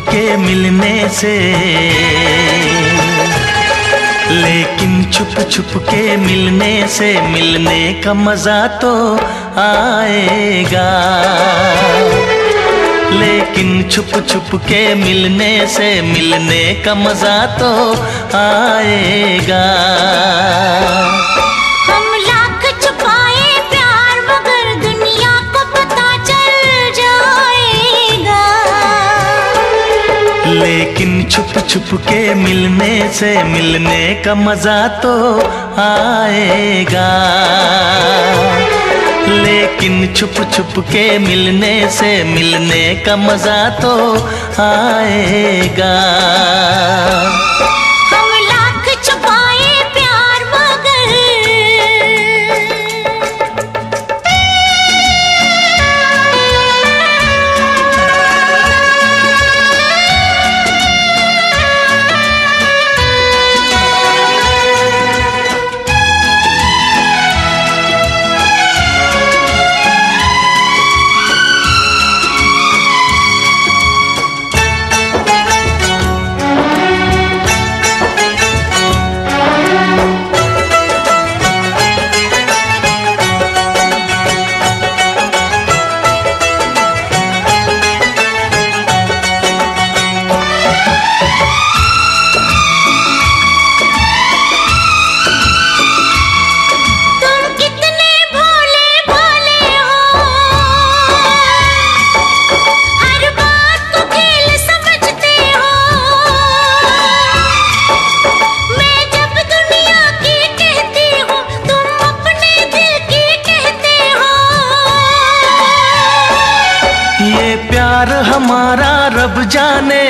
के मिलने से। लेकिन छुप छुप के मिलने से, मिलने का मज़ा तो आएगा। लेकिन छुप छुप के मिलने से, मिलने का मज़ा तो आएगा। लेकिन छुप छुप के मिलने से मिलने का मज़ा तो आएगा। लेकिन छुप छुप के मिलने से मिलने का मज़ा तो आएगा। रब जाने।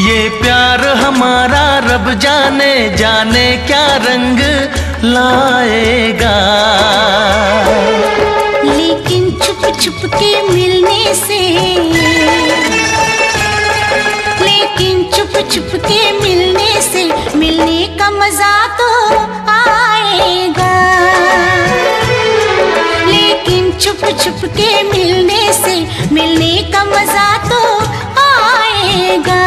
ये प्यार हमारा रब जाने जाने क्या रंग लाएगा। लेकिन छुप छुप के मिलने से, लेकिन छुप छुप के मिलने से, मिलने का मज़ा तो आएगा। लेकिन छुप छुप के मिलने मज़ा तो आएगा।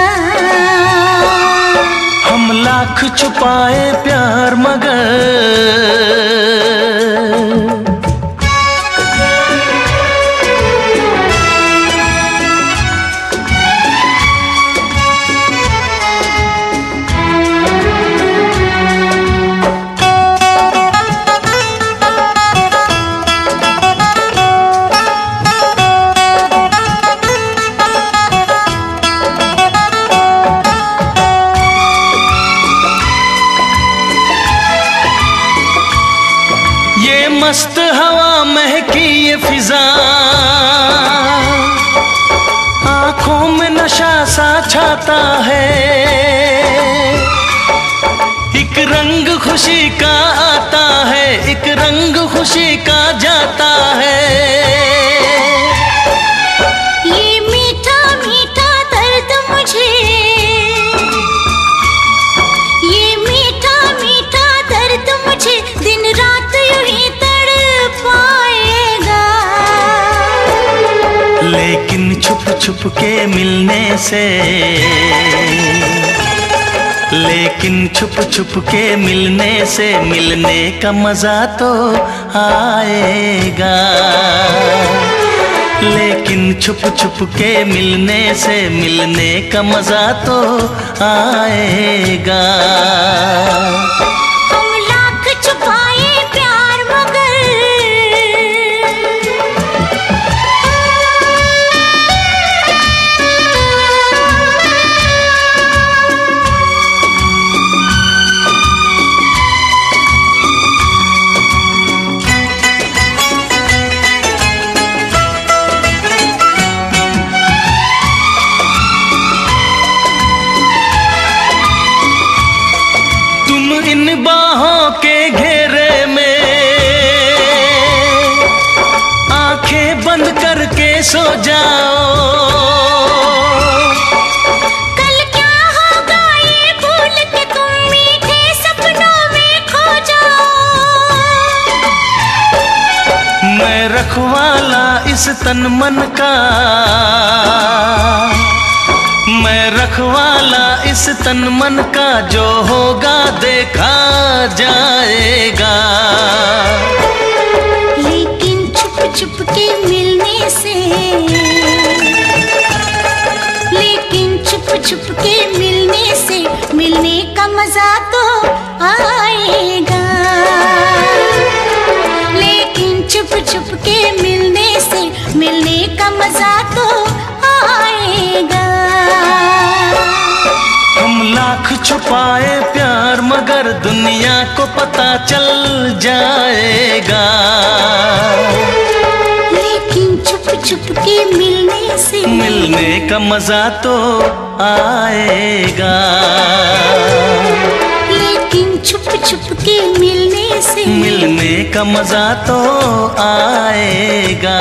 हम लाख छुपाए प्यार मगर ये मस्त हवा महकी ये फिजा। आँखों में नशा सा छाता है। एक रंग खुशी का आता है, एक रंग खुशी का जाता है। छुप छुप के मिलने से। लेकिन छुप छुप के मिलने से, मिलने का मज़ा तो आएगा। लेकिन छुप छुप के मिलने से, मिलने का मज़ा तो आएगा। सो जाओ। कल क्या होगा ये भूल के तुम मीठे सपनों में खो जाओ। मैं मैं रखवाला इस तन मन का। मैं रखवाला इस तन मन का जो होगा देखा जाएगा। लेकिन छुप छुप के आएगा। लेकिन छुप छुप के मिलने से मिलने का मज़ा तो आएगा। हम लाख छुपाए प्यार मगर दुनिया को पता चल जाएगा। लेकिन छुप के मिलने से मिलने का मज़ा तो आएगा। छुप छुप के मिलने से। मिलने का मज़ा तो आएगा।